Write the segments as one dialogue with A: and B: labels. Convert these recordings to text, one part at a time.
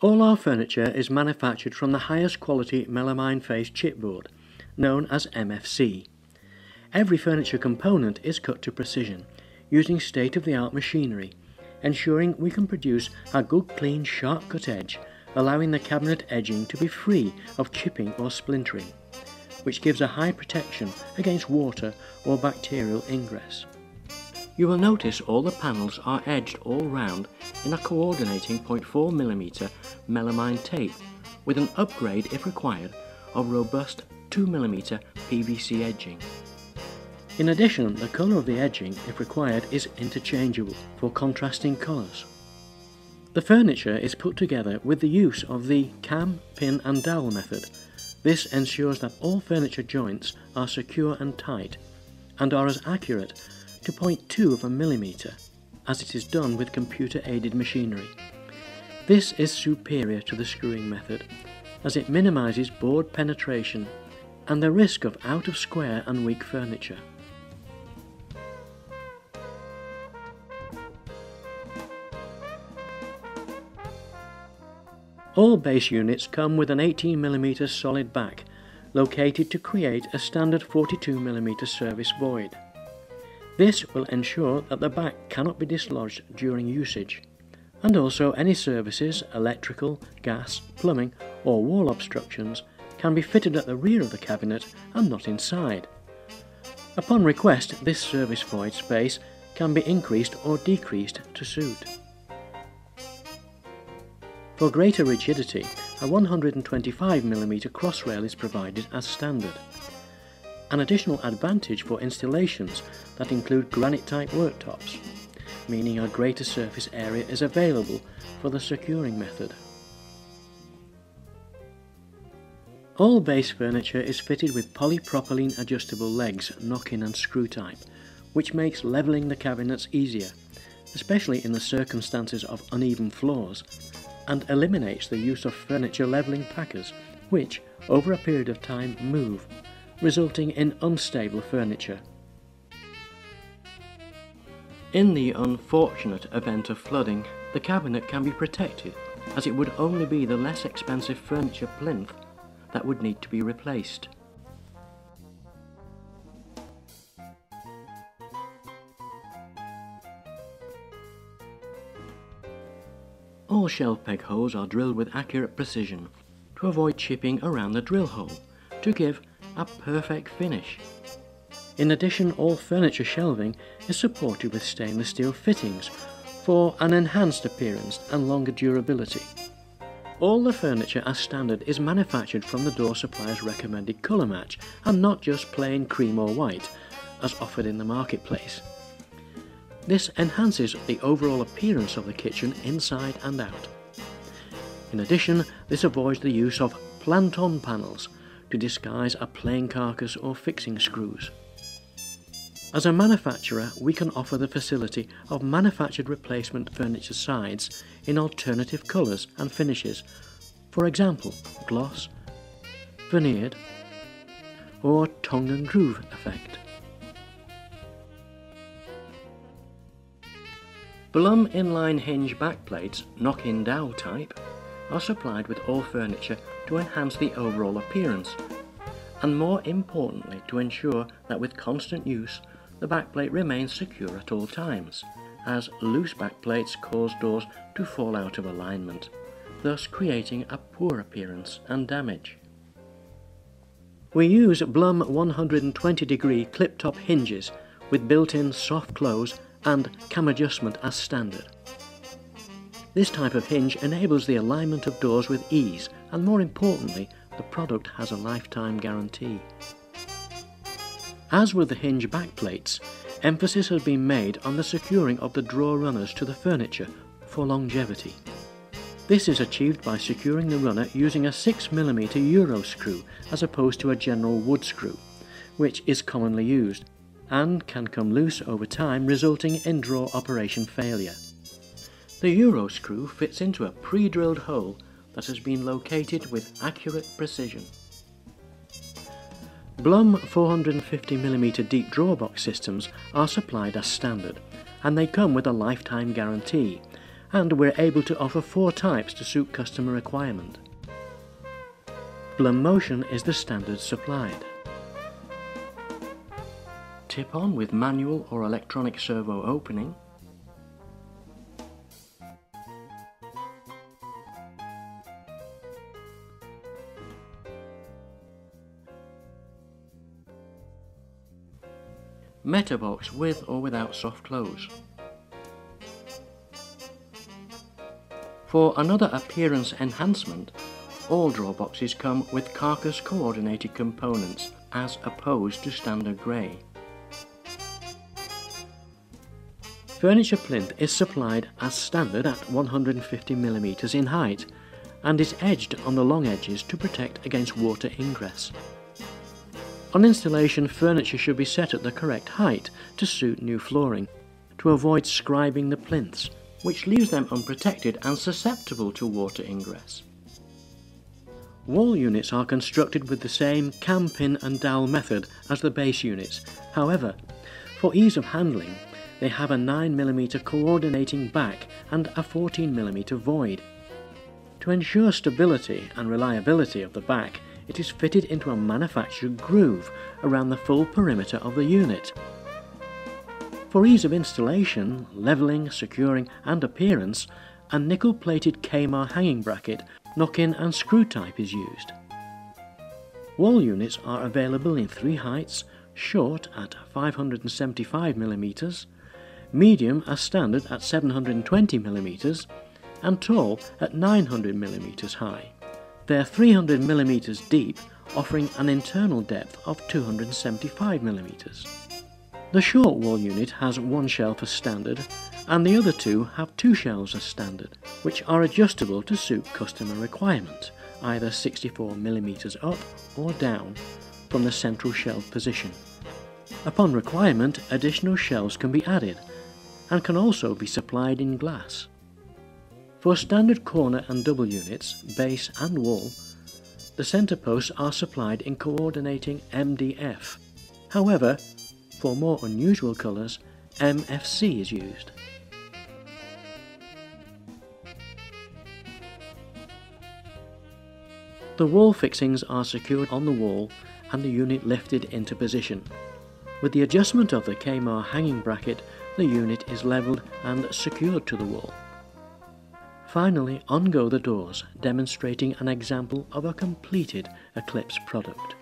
A: All our furniture is manufactured from the highest quality melamine faced chipboard, known as MFC. Every furniture component is cut to precision, using state of the art machinery, ensuring we can produce a good clean sharp cut edge, allowing the cabinet edging to be free of chipping or splintering, which gives a high protection against water or bacterial ingress. You will notice all the panels are edged all round in a coordinating 0.4mm melamine tape with an upgrade if required of robust 2mm PVC edging. In addition, the colour of the edging, if required, is interchangeable for contrasting colours. The furniture is put together with the use of the cam, pin and dowel method. This ensures that all furniture joints are secure and tight and are as accurate to 0.2 of a millimetre, as it is done with computer-aided machinery. This is superior to the screwing method, as it minimises board penetration and the risk of out-of-square and weak furniture. All base units come with an 18mm solid back, located to create a standard 42mm service void. This will ensure that the back cannot be dislodged during usage, and also any services, electrical, gas, plumbing or wall obstructions can be fitted at the rear of the cabinet and not inside. Upon request, this service void space can be increased or decreased to suit. For greater rigidity, a 125mm crossrail is provided as standard. An additional advantage for installations that include granite type worktops, meaning a greater surface area is available for the securing method. All base furniture is fitted with polypropylene adjustable legs, knock-in and screw type, which makes levelling the cabinets easier, especially in the circumstances of uneven floors, and eliminates the use of furniture levelling packers, which, over a period of time, move resulting in unstable furniture. In the unfortunate event of flooding, the cabinet can be protected as it would only be the less expensive furniture plinth that would need to be replaced. All shelf peg holes are drilled with accurate precision to avoid chipping around the drill hole to give a perfect finish. In addition, all furniture shelving is supported with stainless steel fittings for an enhanced appearance and longer durability. All the furniture as standard is manufactured from the door supplier's recommended colour match and not just plain cream or white as offered in the marketplace. This enhances the overall appearance of the kitchen inside and out. In addition, this avoids the use of plant-on panels to disguise a plain carcass or fixing screws. As a manufacturer, we can offer the facility of manufactured replacement furniture sides in alternative colours and finishes, for example, gloss, veneered, or tongue and groove effect. Blum inline hinge backplates, knock-in dowel type, are supplied with all furniture to enhance the overall appearance, and more importantly to ensure that with constant use the backplate remains secure at all times, as loose backplates cause doors to fall out of alignment, thus creating a poor appearance and damage. We use Blum 120 degree clip top hinges with built-in soft close and cam adjustment as standard. This type of hinge enables the alignment of doors with ease and more importantly, the product has a lifetime guarantee. As with the hinge backplates, emphasis has been made on the securing of the drawer runners to the furniture for longevity. This is achieved by securing the runner using a 6mm Euro screw as opposed to a general wood screw, which is commonly used, and can come loose over time resulting in drawer operation failure. The Euro screw fits into a pre-drilled hole that has been located with accurate precision. Blum 450mm deep drawer box systems are supplied as standard and they come with a lifetime guarantee and we're able to offer four types to suit customer requirement. Blum Motion is the standard supplied. Tip on with manual or electronic servo opening. Metabox with or without soft close. For another appearance enhancement, all drawer boxes come with carcass coordinated components as opposed to standard grey. Furniture plinth is supplied as standard at 150mm in height and is edged on the long edges to protect against water ingress. On installation, furniture should be set at the correct height to suit new flooring, to avoid scribing the plinths which leaves them unprotected and susceptible to water ingress. Wall units are constructed with the same cam pin and dowel method as the base units. However, for ease of handling, they have a 9mm coordinating back and a 14mm void. To ensure stability and reliability of the back, it is fitted into a manufactured groove around the full perimeter of the unit, for ease of installation, levelling, securing and appearance, a nickel-plated Camar hanging bracket, knock-in and screw type is used. Wall units are available in three heights, short at 575mm, medium as standard at 720mm, and tall at 900mm high. They are 300 millimeters deep, offering an internal depth of 275 millimeters. The short wall unit has one shelf as standard, and the other two have two shelves as standard, which are adjustable to suit customer requirements, either 64 millimeters up or down from the central shelf position. Upon requirement, additional shelves can be added, and can also be supplied in glass. For standard corner and double units, base and wall, the centre posts are supplied in coordinating MDF. However, for more unusual colours, MFC is used. The wall fixings are secured on the wall and the unit lifted into position. With the adjustment of the Camar hanging bracket, the unit is levelled and secured to the wall. Finally, on go the doors, demonstrating an example of a completed Eclipse product.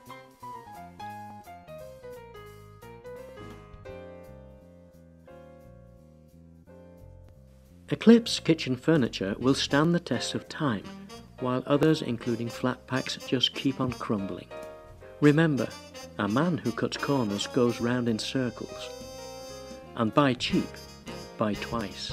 A: Eclipse kitchen furniture will stand the test of time, while others, including flat packs, just keep on crumbling. Remember, a man who cuts corners goes round in circles. And buy cheap, buy twice.